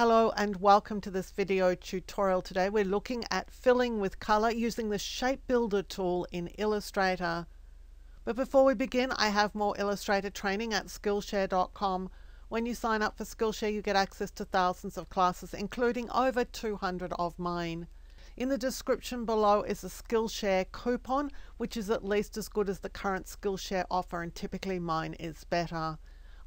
Hello and welcome to this video tutorial. Today we're looking at filling with color using the Shape Builder tool in Illustrator. But before we begin, I have more Illustrator training at Skillshare.com. When you sign up for Skillshare, you get access to thousands of classes, including over 200 of mine. In the description below is a Skillshare coupon, which is at least as good as the current Skillshare offer, and typically mine is better.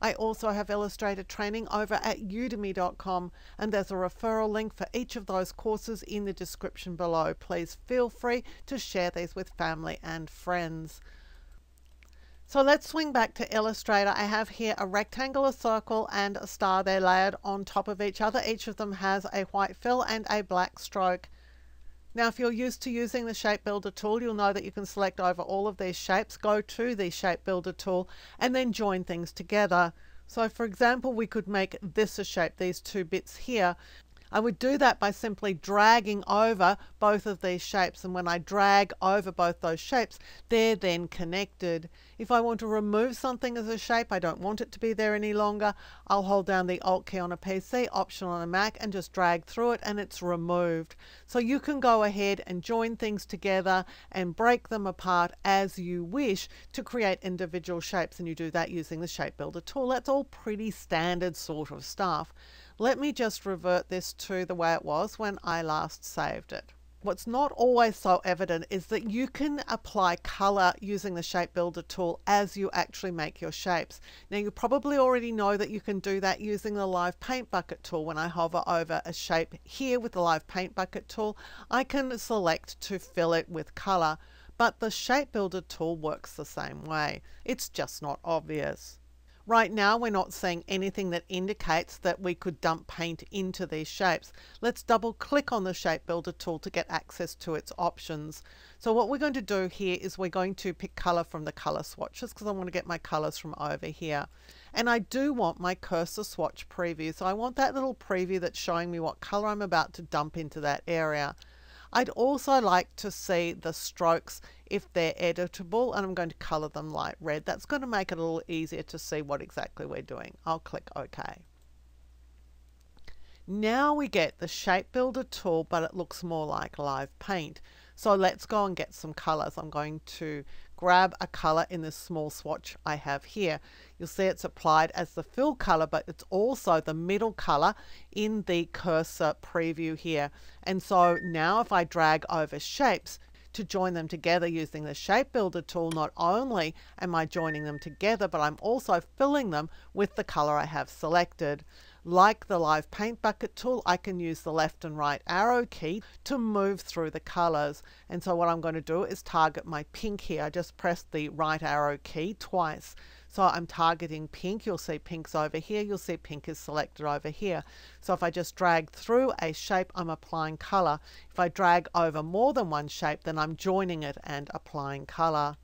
I also have Illustrator training over at udemy.com and there's a referral link for each of those courses in the description below. Please feel free to share these with family and friends. So let's swing back to Illustrator. I have here a rectangle, a circle and a star. They're layered on top of each other. Each of them has a white fill and a black stroke. Now, if you're used to using the Shape Builder tool, you'll know that you can select over all of these shapes, go to the Shape Builder tool, and then join things together. So for example, we could make this a shape, these two bits here, I would do that by simply dragging over both of these shapes. And when I drag over both those shapes, they're then connected. If I want to remove something as a shape, I don't want it to be there any longer, I'll hold down the Alt key on a PC, Option on a Mac, and just drag through it and it's removed. So you can go ahead and join things together and break them apart as you wish to create individual shapes. And you do that using the Shape Builder tool. That's all pretty standard sort of stuff. Let me just revert this to the way it was when I last saved it. What's not always so evident is that you can apply color using the shape builder tool as you actually make your shapes. Now you probably already know that you can do that using the live paint bucket tool. When I hover over a shape here with the live paint bucket tool, I can select to fill it with color. But the shape builder tool works the same way. It's just not obvious. Right now we're not seeing anything that indicates that we could dump paint into these shapes. Let's double click on the shape builder tool to get access to its options. So what we're going to do here is we're going to pick color from the color swatches because I want to get my colors from over here. And I do want my cursor swatch preview. So I want that little preview that's showing me what color I'm about to dump into that area. I'd also like to see the strokes if they're editable and I'm going to color them light red. That's going to make it a little easier to see what exactly we're doing. I'll click OK. Now we get the shape builder tool but it looks more like live paint. So let's go and get some colors. I'm going to grab a color in this small swatch I have here. You'll see it's applied as the fill color, but it's also the middle color in the cursor preview here. And so now if I drag over shapes, to join them together using the shape builder tool not only am I joining them together but I'm also filling them with the color I have selected like the live paint bucket tool, I can use the left and right arrow key to move through the colors. And so what I'm going to do is target my pink here. I just pressed the right arrow key twice. So I'm targeting pink. You'll see pink's over here. You'll see pink is selected over here. So if I just drag through a shape, I'm applying color. If I drag over more than one shape, then I'm joining it and applying color.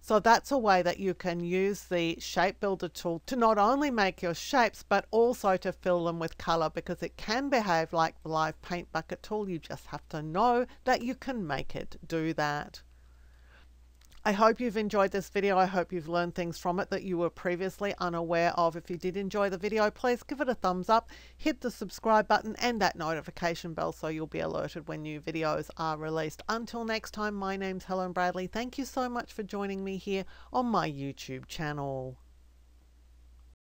So that's a way that you can use the shape builder tool to not only make your shapes but also to fill them with color because it can behave like the live paint bucket tool. You just have to know that you can make it do that. I hope you've enjoyed this video. I hope you've learned things from it that you were previously unaware of. If you did enjoy the video, please give it a thumbs up, hit the subscribe button and that notification bell so you'll be alerted when new videos are released. Until next time, my name's Helen Bradley. Thank you so much for joining me here on my YouTube channel.